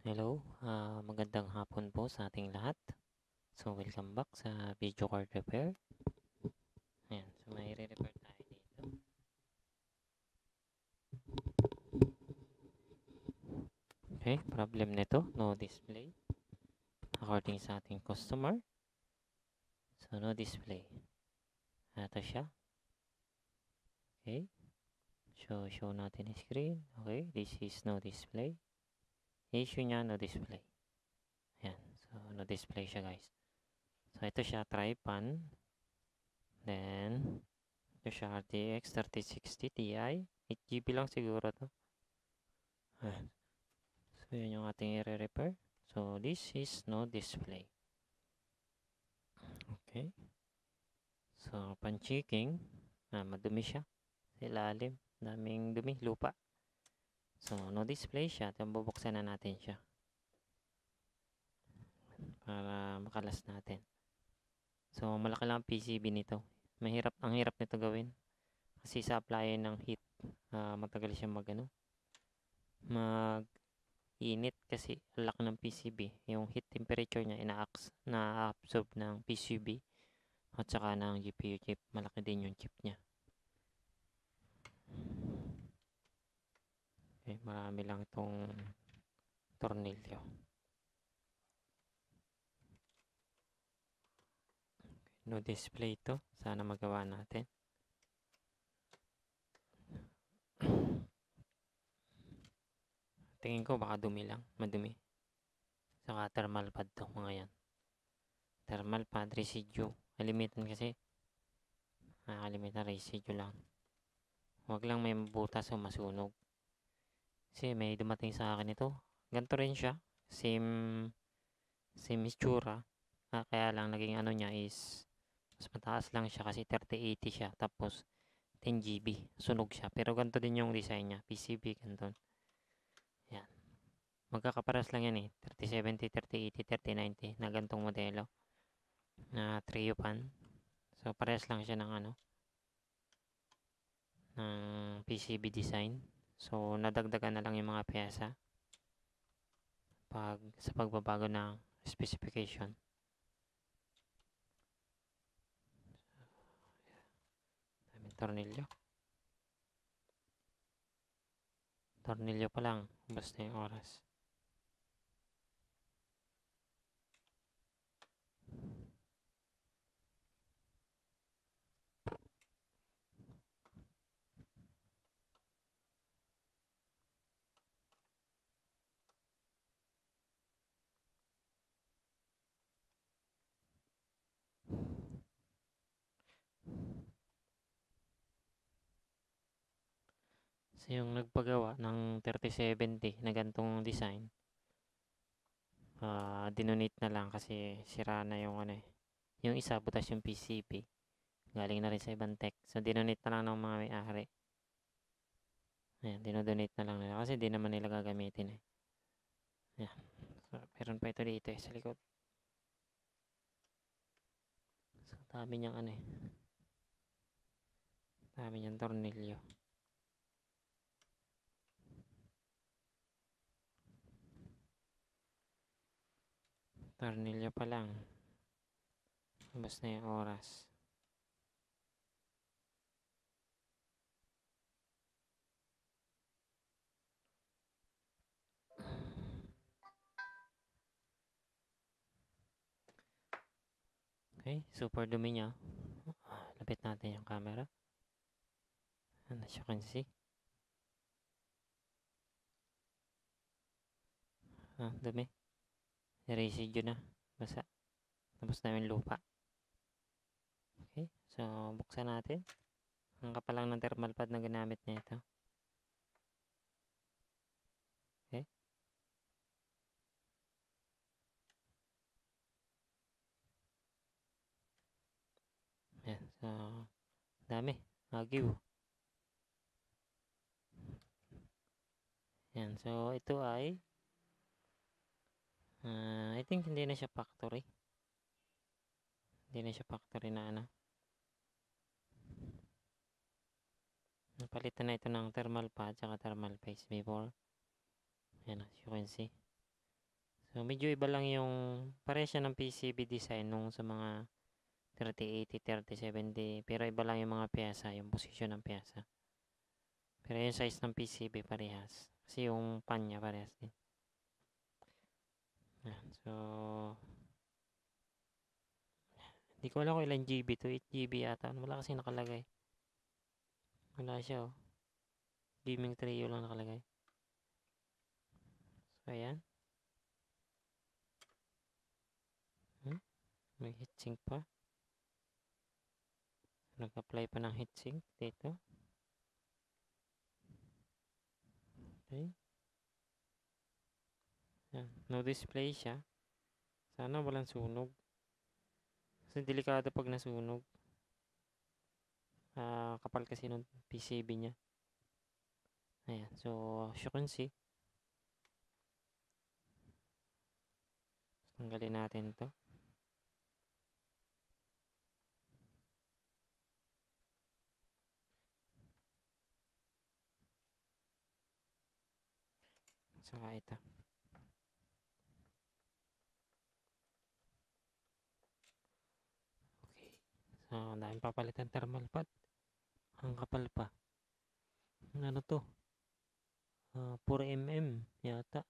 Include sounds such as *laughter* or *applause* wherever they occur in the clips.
Hello, ah, magandang hapon po sa ating lahat. So, welcome back sa video card repair. Ayan, so may re-repair tayo dito. Okay, problem nito, no display. According sa ating customer. So, no display. Ito siya. Okay. So, show natin yung screen. Okay, this is no display issue niya no display. Ayan. So, no display siya guys. So, ito siya tripan. Then, ito siya RTX 3060 Ti. 8GB lang siguro to. Ayan. So, yun yung ating i-repair. So, this is no display. Okay. So, pan-checking. Ah, madumi siya. Sa ilalim. Daming dumi. Lupa. So, no display siya. Then, bubuksan na natin siya. Para makalas natin. So, malaki lang ang PCB nito. Mahirap, ang hirap nito gawin. Kasi sa applyan ng heat, uh, matagal siya mag, ano, mag init kasi ang laki ng PCB. Yung heat temperature niya ina-absorb ng PCB at saka ng GPU chip. Malaki din yung chip niya. Okay, marami lang itong tornilyo. Okay, no display ito. Sana magawa natin. Tingin ko baka dumi lang. Madumi. Saka thermal pad to mga yan. Thermal pad residue. Kalimitan kasi. Nakakalimutan residue lang. Huwag lang may butas o masunog. Kasi may dumating sa akin ito. Ganito rin siya. Same, same itsura. Ah, kaya lang naging ano niya is mas mataas lang siya kasi 3080 siya. Tapos 10 GB. Sunog siya. Pero ganito din yung design niya. PCB, ganito. Yan. Magkakaparas lang yan eh. 3070, 3080, 3090 na gantong modelo. Na trio pan. So, parehas lang siya ng ano. Ng PCB design. So, nadagdagan na lang yung mga pyesa pag, sa pagbabago ng specification. Daming tornilyo. Tornilyo pa lang. Basta yung oras. Yung nagpagawa ng 3070 na gantong design, uh, dinonate na lang kasi sira na yung ano eh. Yung isa, butas yung PCB. Galing na rin sa ibang tech. So, dinonate na lang ng mga may-ari. Ayan, dinodonate na lang nila. Kasi di naman nila gagamitin eh. Ayan. So, meron pa ito dito eh, sa likod. So, dami niyang ano eh. Dami niyang tornilyo. Tornilyo pa lang. Labas na yung oras. Okay, super dumi niya. Lapit natin yung camera. Ano siya can see. Ah, dumi residue na. Basa. Tapos namin lupa. Okay. So buksan natin. Ang kapal lang ng thermal pad na ginamit niya ito. Okay. Yan so dami. Agiw yan so ito ay Uh, I think hindi na siya factory. Hindi na siya factory na ano. Napalitan na ito ng thermal pad at thermal paste before. Ayan as you can see. So, medyo iba lang yung pare siya ng PCB design nung sa mga 3080, 3070. Pero iba lang yung mga pyesa, yung posisyon ng pyesa. Pero yung size ng PCB parehas. Kasi yung pan niya parehas din. Yan. So, hindi ko alam kung ilang GB to. 8 GB yata. Wala kasi nakalagay. Wala siya oh. Gaming trio lang nakalagay. So, ayan. Hmm? May heatsink pa. Nag-apply pa ng heatsink dito. Okay. Yan. No display siya. Sana walang sunog. Kasi delikado pag nasunog. Ah, kapal kasi ng PCB niya. Ayan. So, as you can see. Tanggalin natin to. Saka ito. Ang daming papalitan thermal pad. Ang kapal pa. Ano to? Ah, 4 mm yata.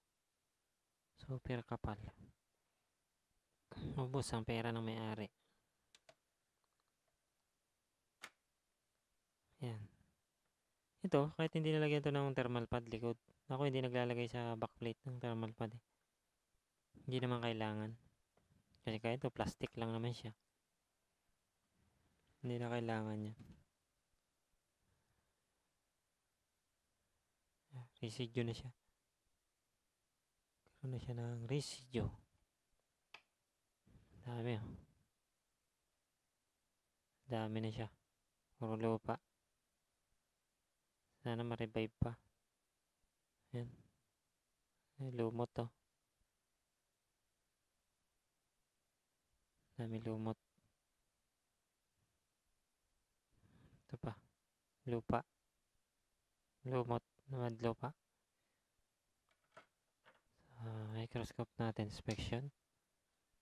Super kapal. Ubus ang pera ng may-ari. Yan. Ito, kahit hindi nilagyan to ng thermal pad likod. Ako hindi naglalagay sa backplate ng thermal pad eh. Hindi naman kailangan. Kasi kahit ito, plastic lang naman siya. Hindi na kailangan niya. Residue na siya. Karoon na siya ng residue. Dami oh. Dami na siya. Puro lupa. Sana ma-revive pa. Yan. Ay, lumot to. Dami lumot. Ito pa. Lupa. Lumot. Naman lupa. Sa microscope natin inspection.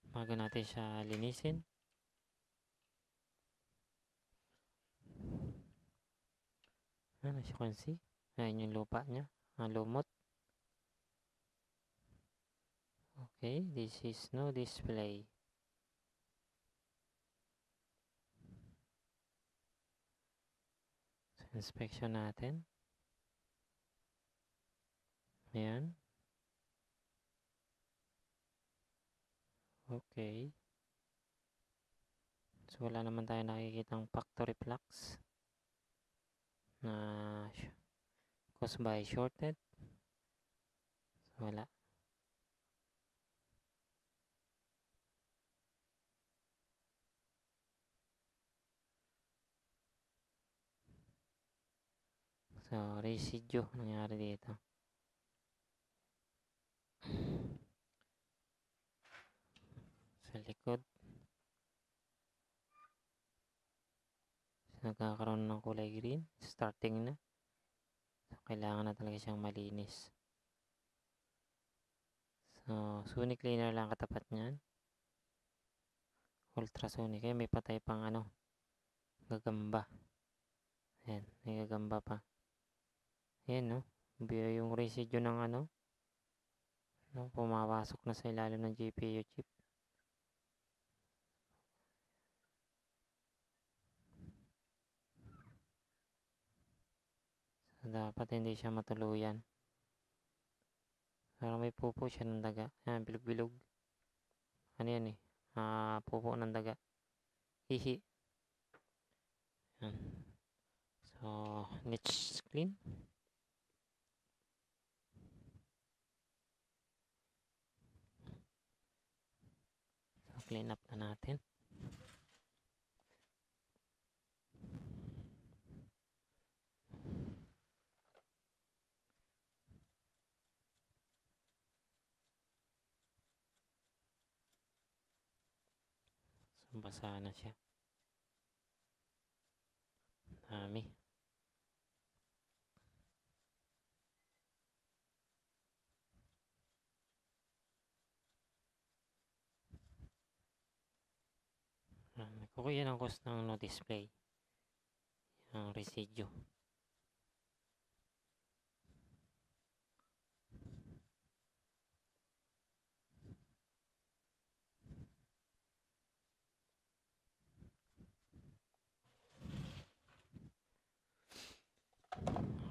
Bago natin siya linisin. Ano siya can see? Ayan yung lupa niya. Ang lumot. Okay, this is no display. Inspection natin. Ayan. Okay. So, wala naman tayo nakikitang factory flux na caused by shorted. So, wala. So, residue nangyari dito. Sa likod. Nagkakaroon ng kulay green. Starting na. So, kailangan na talaga siyang malinis. So, sonic cleaner lang katapat niyan. Ultrasonic. Kaya may patay pang ano. Gagamba. Ayan. May gagamba pa. Ayan, no? Yung residue ng ano. No, pumapasok na sa ilalim ng GPU chip. So, dapat hindi siya matuluyan. Parang may pupo siya ng daga. Ayan, bilog-bilog. Ano yan eh? Ah, pupo ng daga. Hihi. Ayan. So, let's clean. Clean up na natin. So, basa na siya. Dami. Okay, yan ang cause ng no display. Ang residue.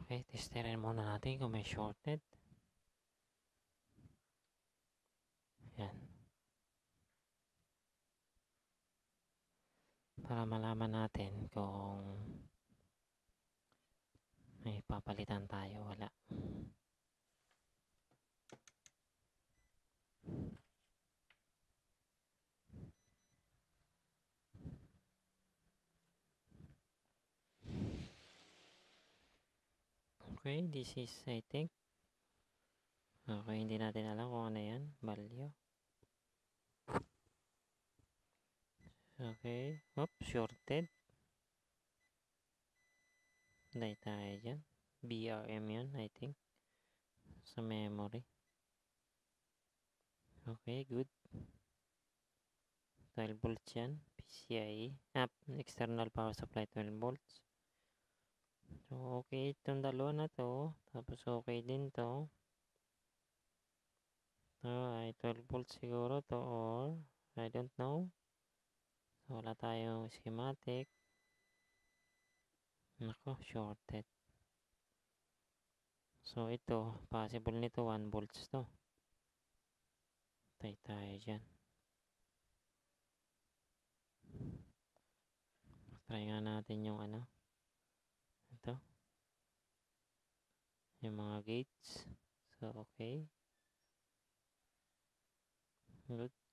Okay, testerin muna natin kung may shorted. Yan. Para malaman natin kung may papalitan tayo, wala. Okay, this is, I think. Okay, hindi natin alam kung ano yan. Value. Okay. Oops, shorted. Hindi tayo dyan. BRM yun, I think. Sa memory. Okay, good. 12 volts yan. PCIe. Ah, external power supply 12 volts. So, okay itong dalawa na to. Tapos, okay din to. To ay 12 volts siguro to or I don't know. Wala tayong schematic. Nako, shorted. So, ito, possible nito 1 volts to. Tay tayo dyan. Try nga natin yung ano. Ito. Yung mga gates. So, okay. Good.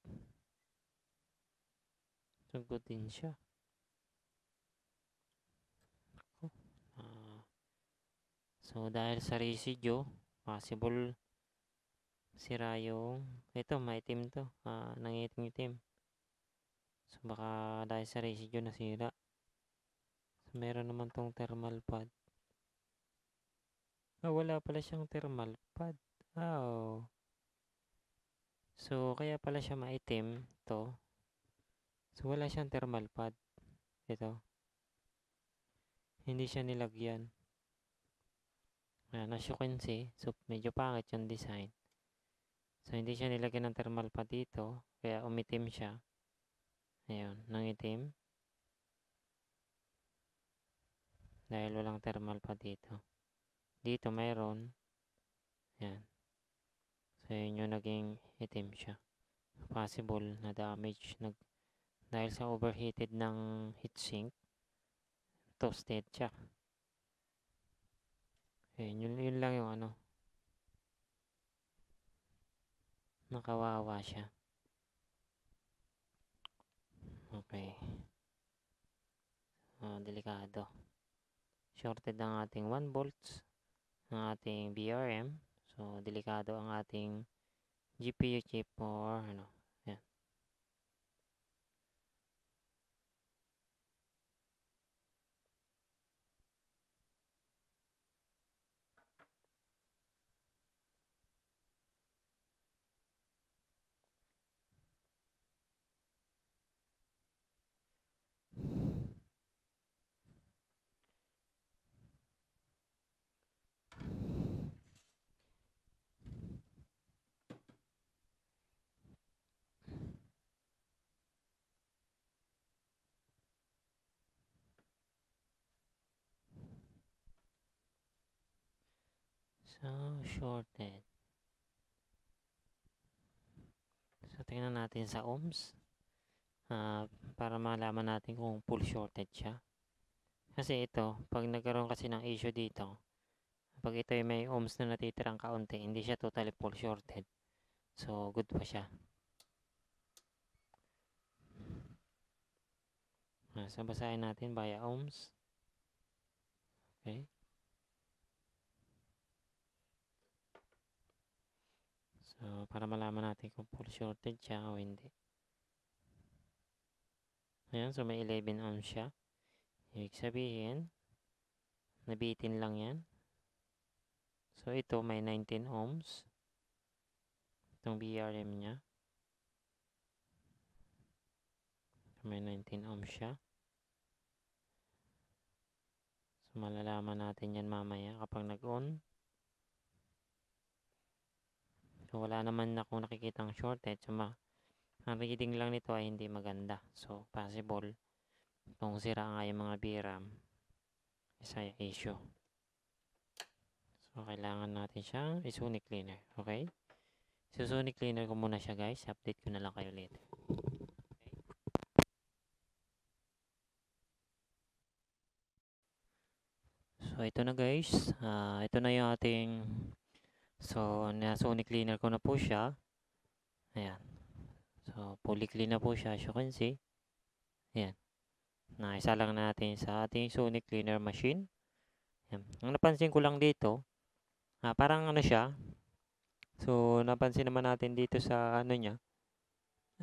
Din siya. Ah. so, dahil sa residue, possible sira yung ito, maitim to. Ah, nangitim-itim. So, baka dahil sa residue nasira. So, meron naman tong thermal pad. Ah, wala pala siyang thermal pad. Oh. So, kaya pala siya maitim to. So, wala siyang thermal pad. Ito. Hindi siya nilagyan. Ayan, as you can see, so medyo pangit yung design. So, hindi siya nilagyan ng thermal pad dito. Kaya umitim siya. Ayun, nangitim. Dahil walang thermal pad dito. Dito mayroon. Ayan. So, yun yung naging itim siya. Possible na damage nag dahil sa overheated ng heatsink toasted siya. Ayun, yun, yun lang yung ano. Nakawawa siya. Okay. Ah, delikado. Shorted ang ating 1 volts. Ang ating BRM. So, delikado ang ating GPU chip or ano. Yan. So, shorted. So, tingnan natin sa ohms. Ah, para malaman natin kung full shorted siya. Kasi ito, pag nagkaroon kasi ng issue dito, pag ito ay may ohms na natitirang kaunti, hindi siya totally full shorted. So, good pa siya. Ah, so, basahin natin via ohms. Okay. So, para malaman natin kung full shorted siya o hindi. Ayan, so may 11 ohms siya. Ibig sabihin, nabitin lang yan. So, ito may 19 ohms. Itong BRM niya. May 19 ohms siya. So, malalaman natin yan mamaya kapag nag-on. So, wala naman akong nakikitang shorted. So, ma ang reading lang nito ay hindi maganda. So, possible kung sira nga yung mga VRAM isa yung issue. So, kailangan natin siyang isonic cleaner. Okay? So, sonic cleaner ko muna siya guys. Update ko na lang kayo later. So, ito na guys. Ah, ito na yung ating So, na sonic cleaner ko na po siya. Ayan. So, fully clean na po siya as you can see. Ayan. Naisa lang natin sa ating sonic cleaner machine. Ayan. Ang napansin ko lang dito, ah, parang ano siya. So, napansin naman natin dito sa ano niya.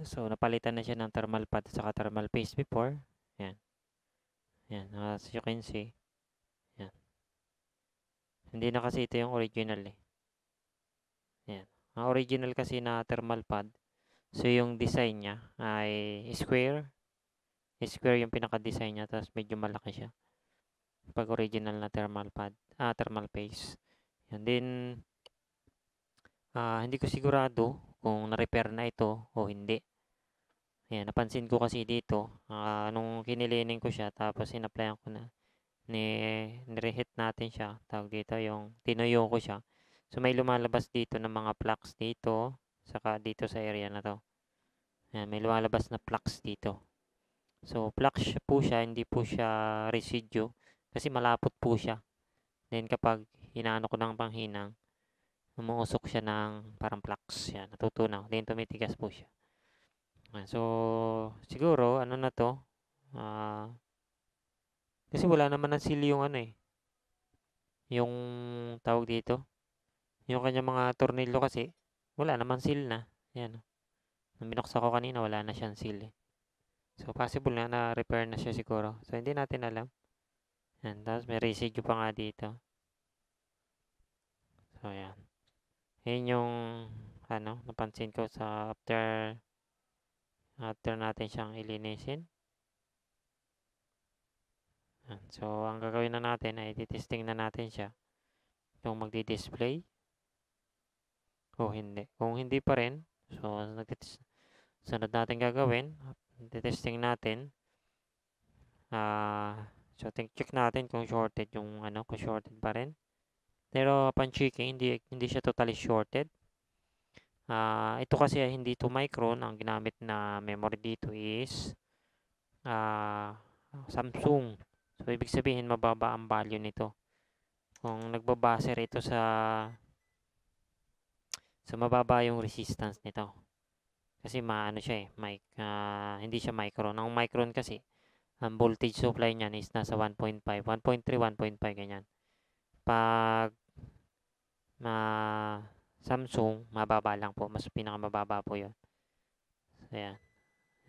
So, napalitan na siya ng thermal pad saka thermal paste before. Ayan. Ayan. As you can see. Ayan. Hindi na kasi ito yung original eh. Ang original kasi na thermal pad, so yung design niya ay square. Square yung pinaka-design niya, tapos medyo malaki siya. Pag original na thermal pad, ah, thermal paste. Yan din, ah, hindi ko sigurado kung na-repair na ito o hindi. Ayan, napansin ko kasi dito, ah, nung kinilining ko siya, tapos in-applyan ko na, ni, nireheat natin siya, tawag dito, yung tinuyo ko siya. So, may lumalabas dito ng mga flux dito, saka dito sa area na to. Ayan, may lumalabas na flux dito. So, flux po siya, hindi po siya residue, kasi malapot po siya. Then, kapag hinaano ko ng panghinang, umuusok siya ng parang flux. Yan, natutunaw. Then, tumitigas po siya. Ayan, so, siguro, ano na to, ah, kasi wala naman ng seal yung ano eh, yung tawag dito, yung kanya mga tornilyo kasi, wala naman seal na. Yan. Nung binuksan ko kanina, wala na siyang seal eh. So, possible na na-repair na siya siguro. So, hindi natin alam. Yan. Tapos, may residue pa nga dito. So, yan. Yan yung, ano, napansin ko sa after, after natin siyang ilinisin. Yan. So, ang gagawin na natin ay titesting na natin siya. Yung magdi-display o hindi. Kung hindi pa rin, so sunod natin gagawin, testing natin. Uh, so check natin kung shorted yung ano, kung shorted pa rin. Pero upon checking, hindi hindi siya totally shorted. Uh, ito kasi hindi to micron, ang ginamit na memory dito is uh, Samsung. So ibig sabihin mababa ang value nito. Kung nagbabase rito sa So, mababa yung resistance nito. Kasi maano siya eh, mic, uh, hindi siya micron. Ang micron kasi, ang voltage supply niyan is nasa 1.5, 1.3, 1.5 ganyan. Pag uh, Samsung, mababa lang po. Mas pinakamababa po yun. So, yan.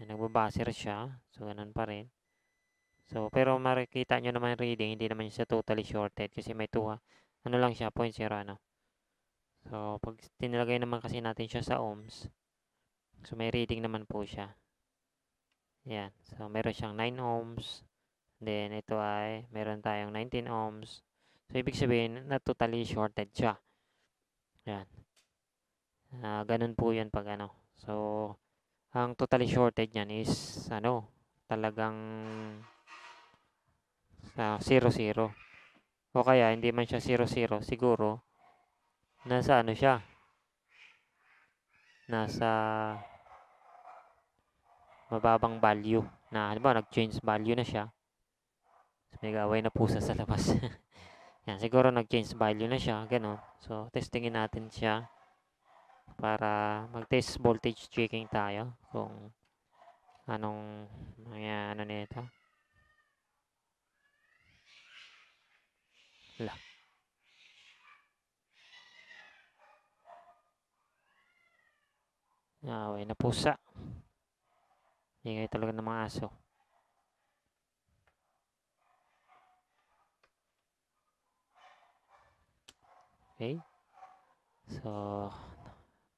nagbabaser siya. So, ganun pa rin. So, pero makikita nyo naman reading, hindi naman siya totally shorted kasi may 2, ano lang siya, 0.0 ano. So, pag tinilagay naman kasi natin siya sa ohms, so may reading naman po siya. Yan. So, meron siyang 9 ohms. Then, ito ay, meron tayong 19 ohms. So, ibig sabihin, na totally shorted siya. Yan. Uh, ganun po yan pag ano. So, ang totally shorted yan is, ano, talagang uh, 0-0. O kaya, hindi man siya 0-0, siguro, nasa ano siya? Nasa mababang value na halimbawa nag-change value na siya. So, may gaway na pusa sa labas. *laughs* Yan siguro nag-change value na siya ganun. So testingin natin siya para mag-test voltage checking tayo kung anong mga ano nito. Wala Away na pusa. Ingay talaga ng mga aso. Okay. So,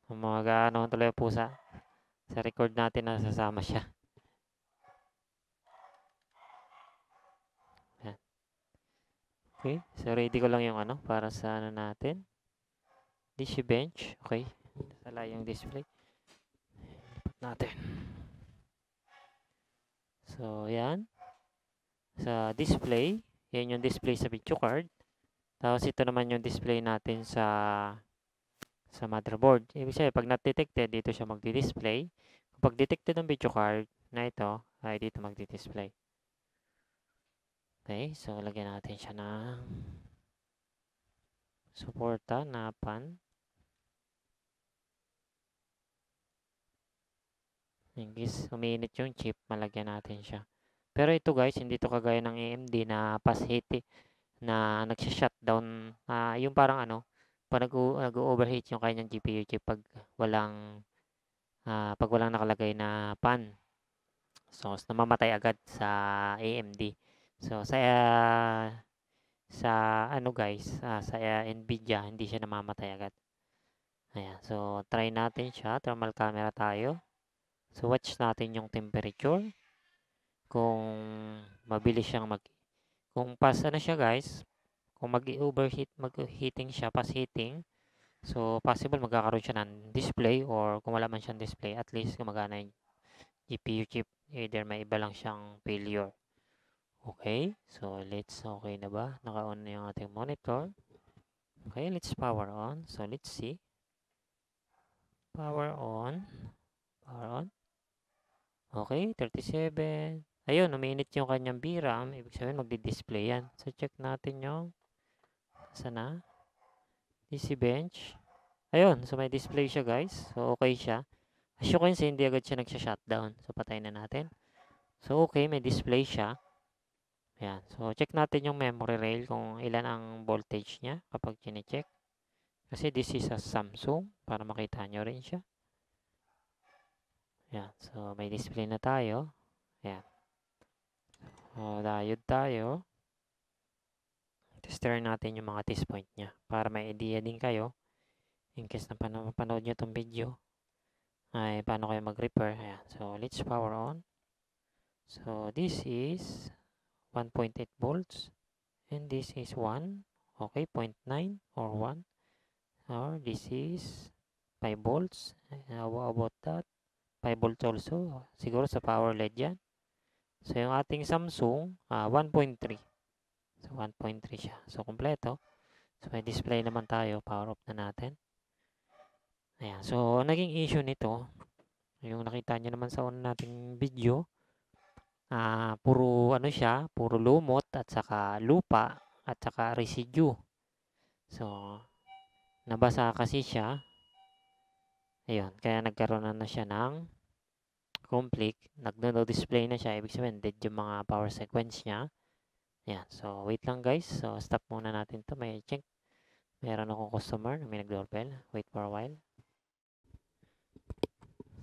mag-ano tuloy pusa. Sa record natin, nasasama siya. Okay, so ready ko lang yung ano para sa ano natin. Dish bench, okay. Sala yung display. Natin. So, yan. Sa display, yan yung display sa video card. Tapos ito naman yung display natin sa sa motherboard. Ibig sabihin, pag not detected, dito siya magdi-display. Kapag detected ang video card na ito, ay dito magdi-display. Okay, so lagyan natin siya ng suporta na pan. In case umiinit yung chip, malagyan natin siya. Pero ito guys, hindi to kagaya ng AMD na pass eh, na nagsha-shutdown. Uh, yung parang ano, pag nag-overheat yung kanyang GPU chip pag walang uh, pag walang nakalagay na pan. So, namamatay agad sa AMD. So, sa uh, sa ano guys, uh, sa uh, Nvidia, hindi siya namamatay agad. Ayan. So, try natin siya. Thermal camera tayo. So, watch natin yung temperature. Kung mabilis siyang mag... Kung pas ano siya guys, kung mag-overheat, mag-heating siya, pas heating, so possible magkakaroon siya ng display or kung wala man siyang display, at least gumagana yung GPU chip. Either may iba lang siyang failure. Okay, so let's, okay na ba? Naka-on na yung ating monitor. Okay, let's power on. So let's see. Power on. Power on. Okay, 37. Ayun, uminit yung kanyang VRAM. Ibig sabihin, magdi-display yan. So, check natin yung sana DC bench. Ayun, so may display siya guys. So, okay siya. As you can see, hindi agad siya nagsha-shutdown. So, patay na natin. So, okay, may display siya. Ayan. So, check natin yung memory rail kung ilan ang voltage niya kapag chine-check. Kasi this is a Samsung para makita nyo rin siya. Yan. So, may display na tayo. Yan. So, diode tayo. Tester natin yung mga test point niya para may idea din kayo in case na panood nyo itong video ay paano kayo mag-repair. Ayan. So, let's power on. So, this is 1.8 volts and this is 1. Okay, 0.9 or 1. Or this is 5 volts. How about that? 5 volts also. Siguro sa power LED yan. So, yung ating Samsung, uh, 1.3. So, 1.3 siya. So, kompleto. So, may display naman tayo. Power off na natin. Ayan. So, naging issue nito, yung nakita nyo naman sa una nating video, uh, puro ano siya, puro lumot at saka lupa at saka residue. So, nabasa kasi siya. Ayun, kaya nagkaroon na, na siya ng conflict, nagno-display na siya, ibig sabihin dead yung mga power sequence niya. Yan. So, wait lang guys. So, stop muna natin to May check. Meron akong customer na may nag-doorbell. Wait for a while.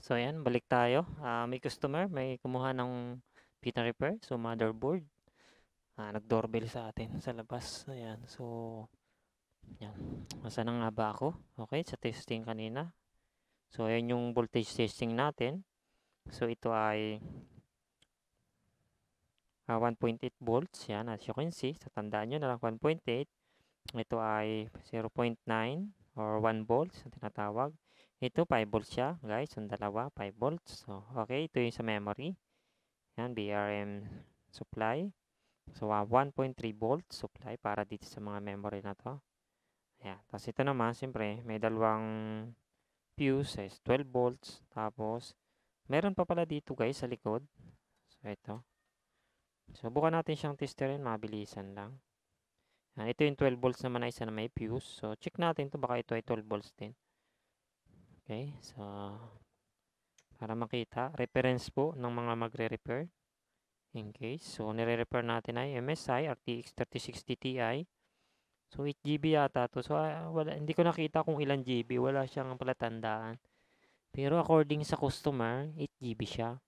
So, ayan. Balik tayo. Uh, may customer. May kumuha ng pita repair. So, motherboard. Uh, nag-doorbell sa atin sa labas. Ayan. So, yan. Masa na nga ba ako? Okay. Sa testing kanina. So, ayan yung voltage testing natin. So, ito ay uh, ah, 1.8 volts. Yan, as you can see. So, tandaan nyo na lang 1.8. Ito ay 0.9 or 1 volts ang tinatawag. Ito 5 volts siya, guys. Yung dalawa, 5 volts. So, okay. Ito yung sa memory. Yan, BRM supply. So, uh, 1.3 volts supply para dito sa mga memory na to. Ayan. Tapos ito naman, siyempre, may dalawang fuse, 12 volts. Tapos, Meron pa pala dito guys sa likod. So, ito. Subukan natin siyang testerin. Mabilisan lang. Yan, ito yung 12 volts naman na isa na may fuse. So, check natin to Baka ito ay 12 volts din. Okay. So, para makita. Reference po ng mga magre-repair. In case. So, nire-repair natin ay MSI RTX 3060 Ti. So, 8 GB yata to. So, uh, wala, hindi ko nakita kung ilan GB. Wala siyang palatandaan. Pero according sa customer, 8GB siya.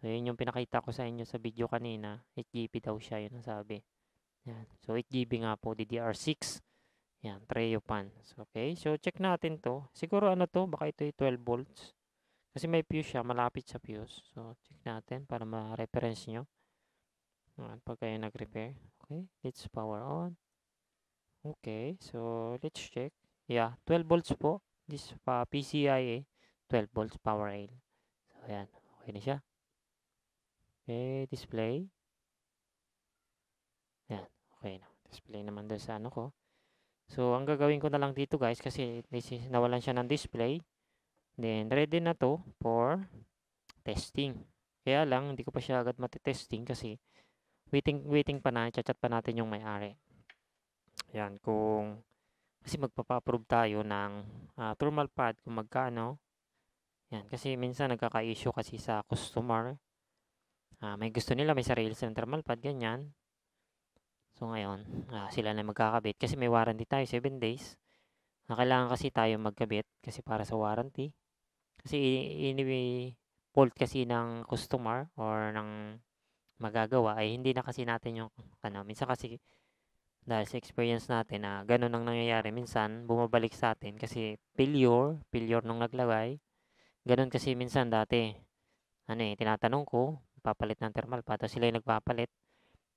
So, yun yung pinakita ko sa inyo sa video kanina. 8GB daw siya, yun ang sabi. Yan. So, 8GB nga po, DDR6. Yan, Treo pan. So, okay, so check natin to. Siguro ano to, baka ito yung 12 volts. Kasi may fuse siya, malapit sa fuse. So, check natin para ma-reference nyo. Yan, pag kayo nag-repair. Okay, let's power on. Okay, so let's check. Yeah, 12 volts po. This uh, PCIe, 12 volts power rail. So, ayan. Okay na siya. Okay, display. Ayan, okay na. Display naman doon sa ano ko. So, ang gagawin ko na lang dito guys, kasi this is, nawalan siya ng display. Then, ready na to for testing. Kaya lang, hindi ko pa siya agad matitesting kasi waiting, waiting pa na, chat pa natin yung may-ari. Yan, kung kasi magpapa-approve tayo ng uh, thermal pad kung magkano. Yan, kasi minsan nagkaka-issue kasi sa customer. Uh, may gusto nila, may sarili silang thermal pad, ganyan. So ngayon, uh, sila na magkakabit kasi may warranty tayo, 7 days. Uh, kailangan kasi tayo magkabit kasi para sa warranty. Kasi anyway, fault kasi ng customer or ng magagawa ay hindi na kasi natin yung ano, minsan kasi dahil sa experience natin na ganun ang nangyayari minsan bumabalik sa atin kasi failure failure nung naglagay. Ganun kasi minsan dati. Ano eh tinatanong ko papalit ng thermal pad sila yung nagpapalit.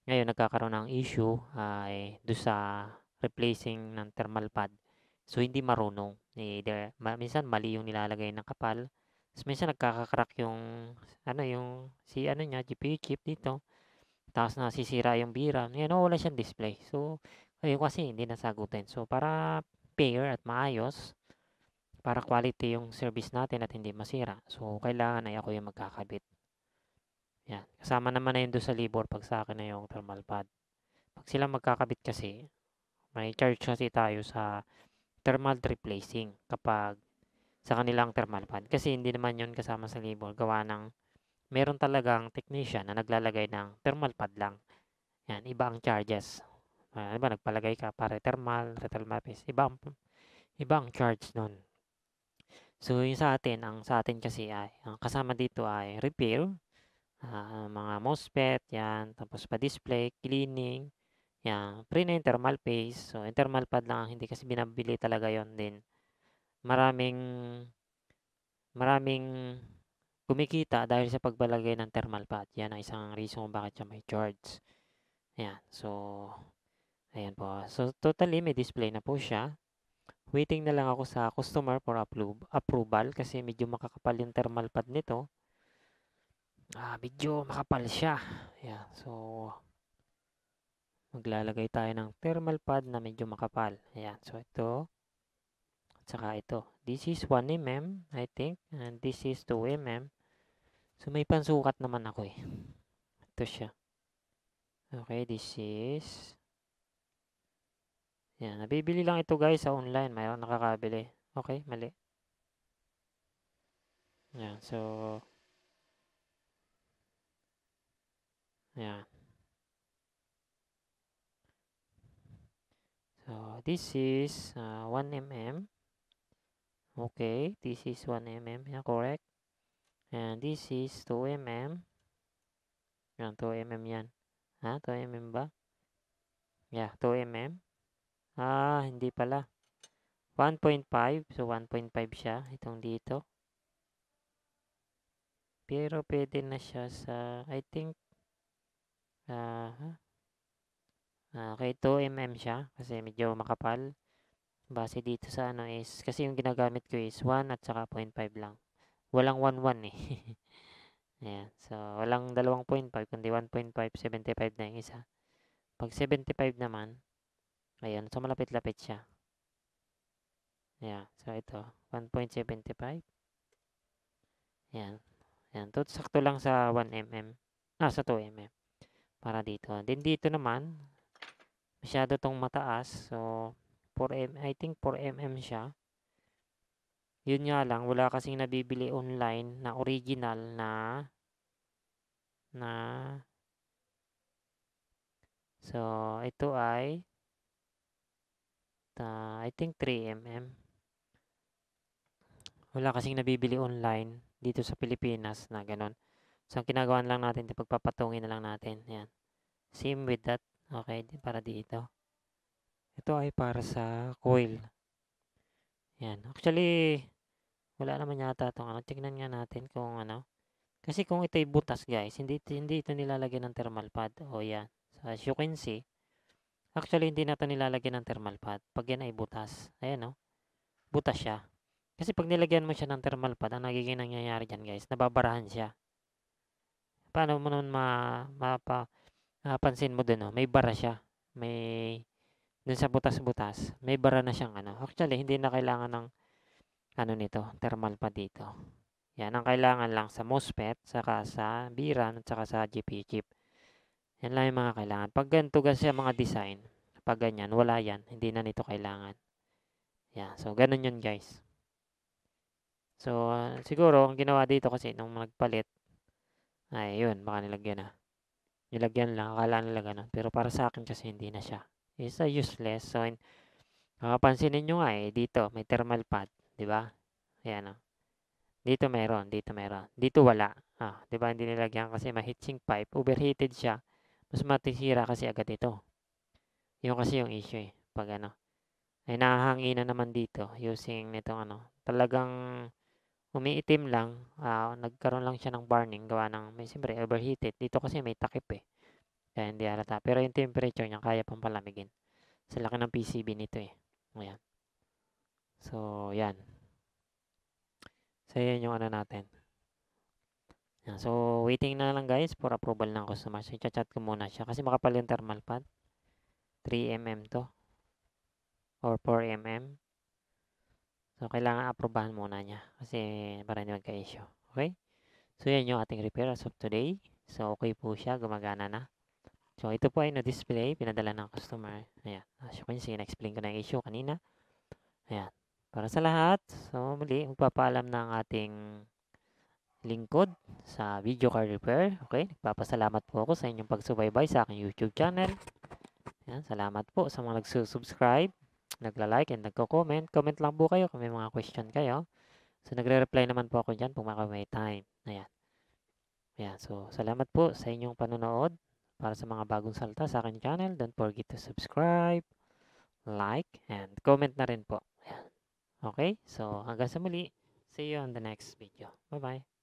Ngayon nagkakaroon ng issue ay uh, do sa replacing ng thermal pad so hindi marunong. Eh, de, ma, minsan mali yung nilalagay ng kapal. Tapos minsan nagkakakrack yung ano yung si ano niya GPU chip dito tapos nasisira yung bira, yan, wala siyang display. So, ayun kasi hindi nasagutin. So, para fair at maayos, para quality yung service natin at hindi masira. So, kailangan ay ako yung magkakabit. Yan. Kasama naman na yun doon sa libor pag sa akin na yung thermal pad. Pag sila magkakabit kasi, may charge kasi tayo sa thermal replacing kapag sa kanilang thermal pad. Kasi hindi naman yun kasama sa libor. Gawa ng meron talagang technician na naglalagay ng thermal pad lang. Yan, iba ang charges. Uh, diba, nagpalagay ka para thermal, thermal paste. Iba ang, iba ang charge nun. So, yung sa atin, ang sa atin kasi ay, ang kasama dito ay repair, uh, mga MOSFET, yan, tapos pa-display, cleaning, yan, pre na thermal paste. So, yung thermal pad lang, hindi kasi binabili talaga yon din. Maraming, maraming kumikita dahil sa pagbalagay ng thermal pad. Yan ang isang reason kung bakit siya may charge. Ayan. So, ayan po. So, totally may display na po siya. Waiting na lang ako sa customer for approve, approval kasi medyo makakapal yung thermal pad nito. Ah, medyo makapal siya. Ayan. So, maglalagay tayo ng thermal pad na medyo makapal. Ayan. So, ito. At saka ito. This is 1 mm, I think. And this is 2 mm. So, may pansukat naman ako eh. Ito siya. Okay, this is... Yan, nabibili lang ito guys sa online. Mayroon nakakabili. Okay, mali. Yan, so... Yan. So, this is uh, 1 mm. Okay, this is 1 mm. Yeah, correct. And this is 2 mm. Yan, 2 mm yan. Ha? 2 mm ba? Yeah, 2 mm. Ah, hindi pala. 1.5. So, 1.5 siya. Itong dito. Pero pwede na siya sa, I think, ah, uh, okay, 2 mm siya. Kasi medyo makapal. Base dito sa ano is, kasi yung ginagamit ko is 1 at saka 0.5 lang. Walang 1-1 eh. *laughs* Ayan. So, walang 2.5, kundi 1.5, 75 na yung isa. Pag 75 naman, ayan, so malapit-lapit siya. Ayan. So, ito, 1.75. Ayan. Ayan. To, sakto lang sa 1 mm. Ah, sa 2 mm. Para dito. Then, dito naman, masyado tong mataas. So, 4 mm, I think 4 mm siya. Yun nga lang, wala kasing nabibili online na original na na So, ito ay uh, I think 3mm. Wala kasing nabibili online dito sa Pilipinas na ganun. So, ang ginagawa lang natin, pagpapatungin na lang natin. Yan. Same with that. Okay, para dito. Ito ay para sa coil. Yan. Actually, wala naman yata itong ano. Tignan nga natin kung ano. Kasi kung ito'y butas guys, hindi, hindi ito nilalagyan ng thermal pad. O yan. So, as you can see, Actually, hindi na 'to nilalagyan ng thermal pad. 'Pag yan ay butas. Ayan, oh. Butas siya. Kasi 'pag nilagyan mo siya ng thermal pad, ang nagiging nangyayari diyan guys, nababarahan siya. Paano mo nun ma mo dun, oh, may bara siya. May dun sa butas-butas, may bara na siyang ano. Actually, hindi na kailangan ng ano nito, thermal pad dito. Yan, ang kailangan lang sa MOSFET, saka sa VRAM, at saka sa GPU chip. Yan lang yung mga kailangan. Pag ganito kasi mga design, pag ganyan, wala yan. Hindi na nito kailangan. Yan, so ganun yun guys. So, ah, siguro, ang ginawa dito kasi nung nagpalit, ay yun, baka nilagyan na. Nilagyan lang, akala nila ganun. Pero para sa akin kasi hindi na siya. It's a useless. So, in, makapansinin nyo nga eh, dito, may thermal pad. Di ba? Ayan oh. Dito meron, dito meron. Dito wala. Ah, 'di ba hindi nilagyan kasi ma heatsink pipe, overheated siya. Mas matisira kasi agad ito. Yun kasi yung issue eh, pag ano. Ay nahahanginan naman dito using nitong ano. Talagang umiitim lang, ah, nagkaroon lang siya ng burning gawa ng may siyempre overheated. Dito kasi may takip eh. Kaya hindi halata. Pero yung temperature niya kaya pang palamigin. Sa laki ng PCB nito eh. Ayan. So, yan. So, yan yung ano natin. Yan. So, waiting na lang guys for approval ng customer. So, chat ko muna siya. Kasi makapal yung thermal pad. 3mm to. Or 4mm. So, kailangan aprobahan muna niya. Kasi para hindi magka-issue. Okay? So, yan yung ating repair as of today. So, okay po siya. Gumagana na. So, ito po ay na-display. Pinadala ng customer. Ayan. As you can see, na-explain ko na yung issue kanina. Ayan. Para sa lahat, so muli, magpapaalam ng ating lingkod sa video card repair. Okay, nagpapasalamat po ako sa inyong pagsubaybay sa aking YouTube channel. Yan, salamat po sa mga nagsusubscribe, nagla-like, and nagko-comment. Comment lang po kayo kung may mga question kayo. So, nagre-reply naman po ako dyan kung may time. Ayan. Ayan, so salamat po sa inyong panonood. Para sa mga bagong salta sa aking channel, don't forget to subscribe, like, and comment na rin po. Okay? So, hanggang sa muli. See you on the next video. Bye-bye.